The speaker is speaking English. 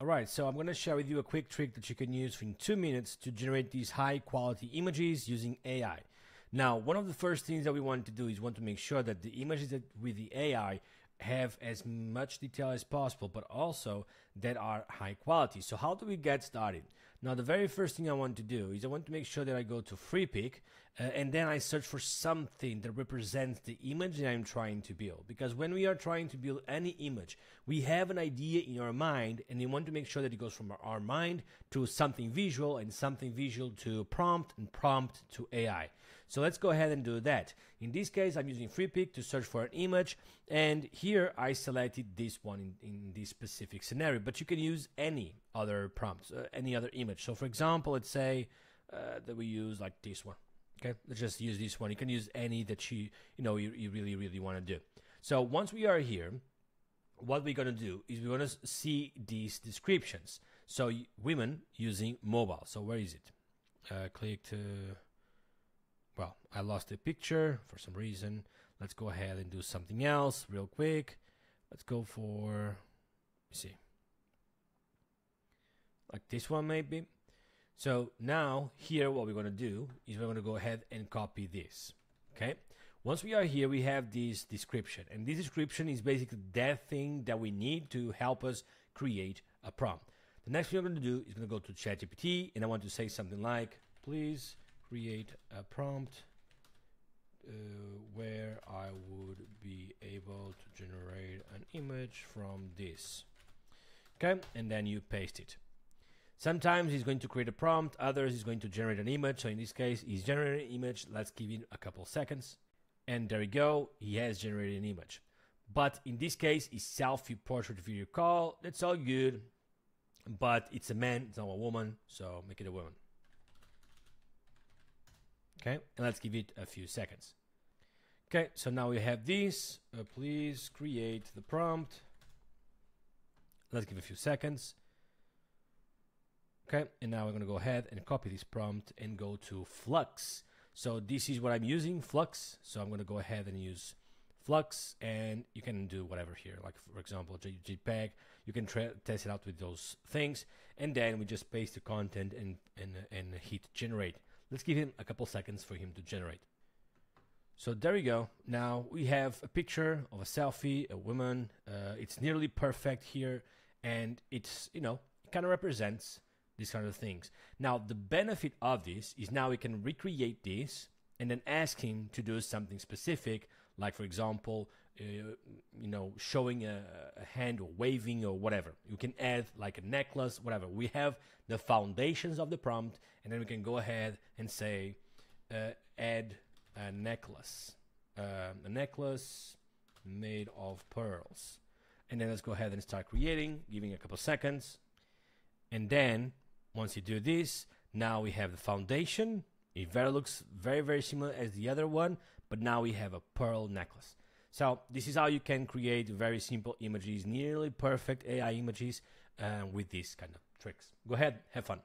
Alright, so I'm going to share with you a quick trick that you can use in two minutes to generate these high quality images using AI. Now, one of the first things that we want to do is want to make sure that the images that with the AI have as much detail as possible, but also that are high quality. So how do we get started? Now, the very first thing I want to do is I want to make sure that I go to Freepik uh, and then I search for something that represents the image that I'm trying to build. Because when we are trying to build any image, we have an idea in our mind and we want to make sure that it goes from our mind to something visual and something visual to prompt and prompt to AI. So let's go ahead and do that. In this case, I'm using Freepik to search for an image and here I selected this one in, in this specific scenario, but you can use any other prompts, uh, any other image. So for example, let's say uh, that we use like this one. Okay, let's just use this one. You can use any that you you know you, you really really want to do. So once we are here, what we're gonna do is we're gonna see these descriptions. So women using mobile. So where is it? Uh, click to. Well, I lost the picture for some reason. Let's go ahead and do something else real quick. Let's go for. see like this one maybe. So now here what we're going to do is we're going to go ahead and copy this. Okay. Once we are here, we have this description and this description is basically that thing that we need to help us create a prompt. The next thing I'm going to do is going to go to ChatGPT and I want to say something like, please create a prompt uh, where I would be able to generate an image from this. Okay, and then you paste it. Sometimes he's going to create a prompt, others he's going to generate an image. So in this case, he's generating an image. Let's give it a couple seconds. And there we go, he has generated an image. But in this case, it's selfie portrait video call. That's all good. But it's a man, it's not a woman, so make it a woman. Okay, and let's give it a few seconds. Okay, so now we have this. Uh, please create the prompt. Let's give a few seconds. Okay, and now we're going to go ahead and copy this prompt and go to Flux. So this is what I'm using, Flux. So I'm going to go ahead and use Flux, and you can do whatever here, like for example, JPEG. You can test it out with those things, and then we just paste the content and and and hit generate. Let's give him a couple seconds for him to generate. So there we go. Now we have a picture of a selfie, a woman. Uh, it's nearly perfect here, and it's you know it kind of represents these kind of things. Now, the benefit of this is now we can recreate this and then ask him to do something specific, like for example, uh, you know, showing a, a, hand or waving or whatever. You can add like a necklace, whatever. We have the foundations of the prompt, and then we can go ahead and say, uh, add a necklace, uh, a necklace made of pearls, and then let's go ahead and start creating, giving a couple seconds, and then once you do this, now we have the foundation. It very looks very, very similar as the other one, but now we have a pearl necklace. So this is how you can create very simple images, nearly perfect AI images uh, with these kind of tricks. Go ahead, have fun.